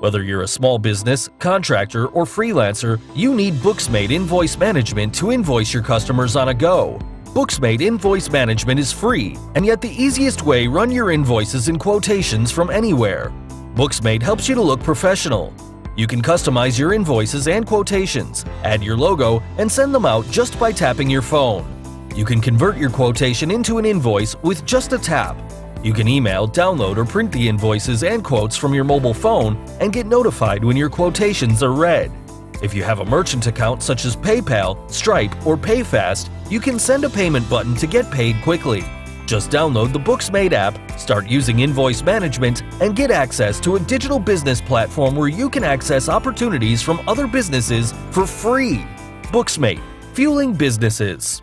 Whether you're a small business, contractor, or freelancer, you need Booksmate Invoice Management to invoice your customers on a go. Booksmate Invoice Management is free, and yet the easiest way run your invoices and quotations from anywhere. Booksmate helps you to look professional. You can customize your invoices and quotations, add your logo, and send them out just by tapping your phone. You can convert your quotation into an invoice with just a tap you can email, download, or print the invoices and quotes from your mobile phone and get notified when your quotations are read. If you have a merchant account such as PayPal, Stripe, or PayFast, you can send a payment button to get paid quickly. Just download the Booksmate app, start using invoice management, and get access to a digital business platform where you can access opportunities from other businesses for free. Booksmate, fueling businesses.